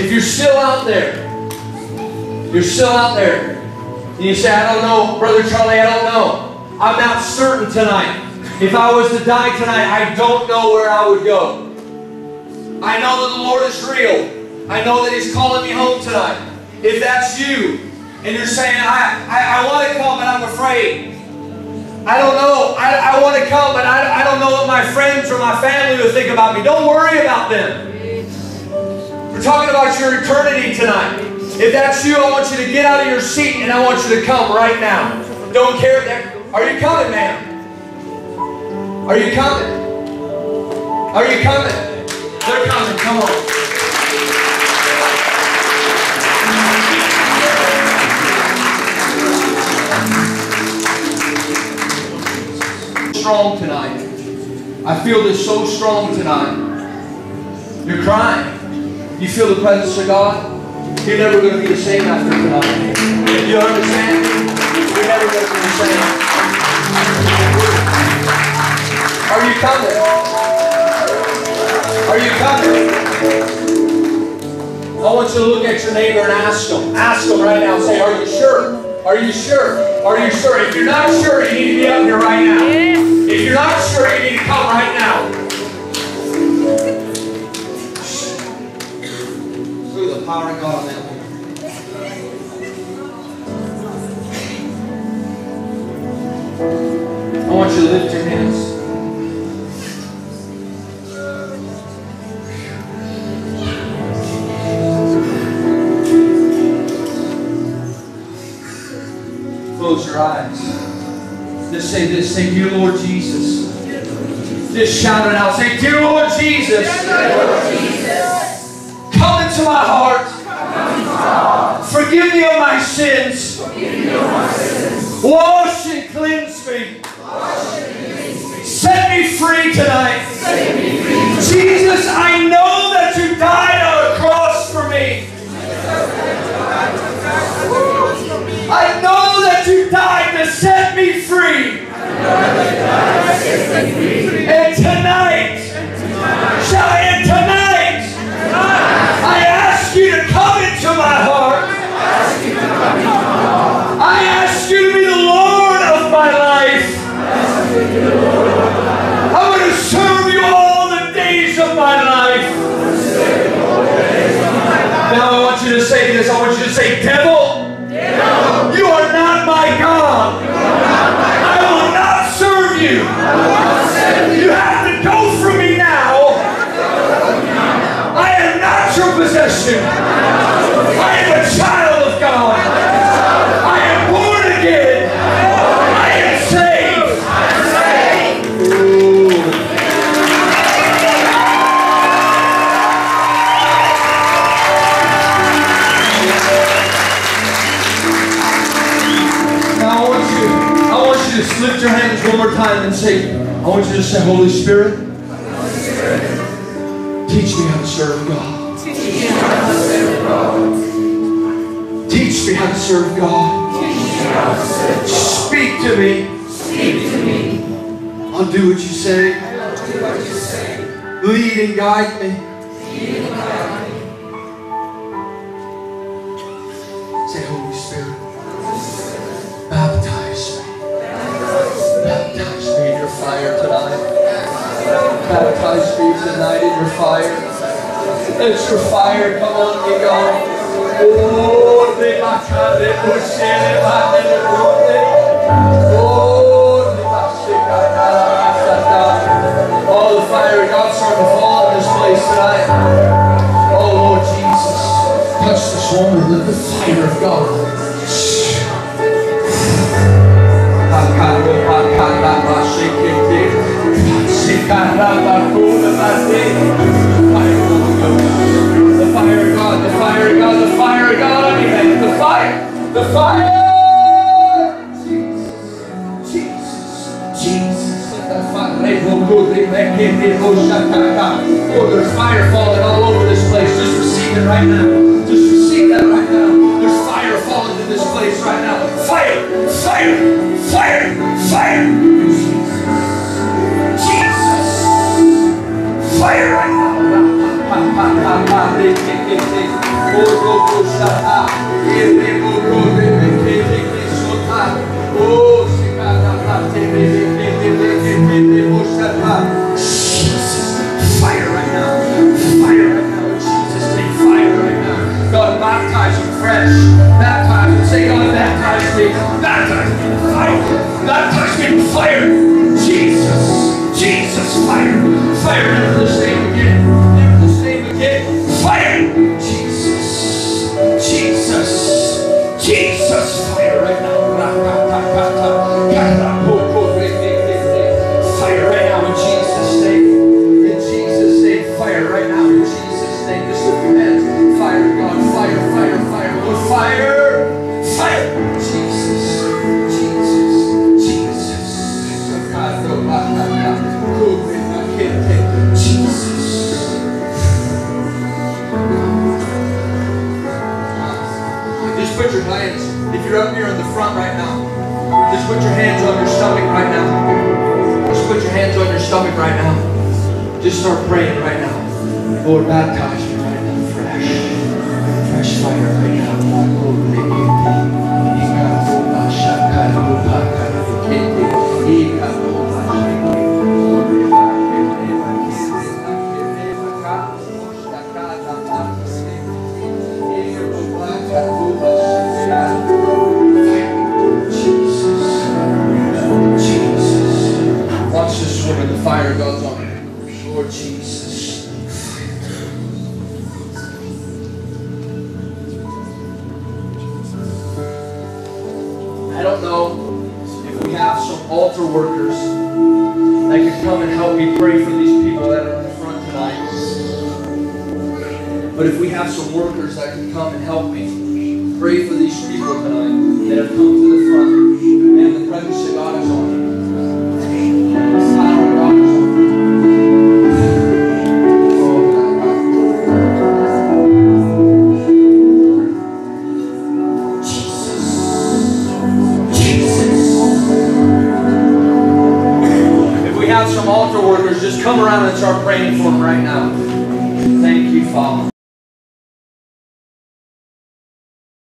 If you're still out there, you're still out there, and you say, I don't know, Brother Charlie, I don't know. I'm not certain tonight. If I was to die tonight, I don't know where I would go. I know that the Lord is real. I know that He's calling me home tonight. If that's you, and you're saying, I, I, I want to come, but I'm afraid. I don't know. I, I want to come, but I, I don't know what my friends or my family will think about me. Don't worry about them. We're talking about your eternity tonight. If that's you, I want you to get out of your seat and I want you to come right now. Don't care. That, are you coming, ma'am? Are you coming? Are you coming? They're coming. Come on. Strong tonight. I feel this so strong tonight. You're crying. You feel the presence of God. You're never going to be the same after tonight. You understand? You're never going to be the same. Are you coming? Are you coming? I want you to look at your neighbor and ask them. Ask them right now. Say, are you sure? Are you sure? Are you sure? If you're not sure, you need to be up here right now. If you're not sure, you need to come right now. Close your eyes. Just say this. Say, Dear Lord Jesus. Just shout it out. Say, Dear Lord Jesus. Come into my heart. Forgive me of my sins. Wash and cleanse me. Set me free tonight. Jesus, I know that you died free. And tonight, shall I, and tonight, I ask you to come into my heart. I ask you to be the Lord of my life. I'm going to serve you all the days of my life. Now I want you to say this. I want you to say, devil, time and say, I want you to say, Holy Spirit, teach me how to serve God. Teach me how to serve God. Speak to me. I'll do what you say. Lead and guide me. Fire tonight. Baptize me tonight in your fire. Let your fire come on me, God. Oh, Oh, there's fire falling all over this place. Just receive it right now. Just receive that right now. There's fire falling in this place right now. Fire, fire, fire, fire. Jesus. Fire right now. Oh, oh, oh, fresh. Baptize them. Say, God, baptize me. Baptize me in fire. Baptize me in fire. Right now, just put your hands on your stomach right now. Just put your hands on your stomach right now. Just start praying right now. Lord, baptize me right now, fresh. Fresh fire right now. I don't know if we have some altar workers that can come and help me pray for these people that are in the front tonight. But if we have some workers that can come and help me pray for these people altar workers, just come around and start praying for them right now. Thank you, Father.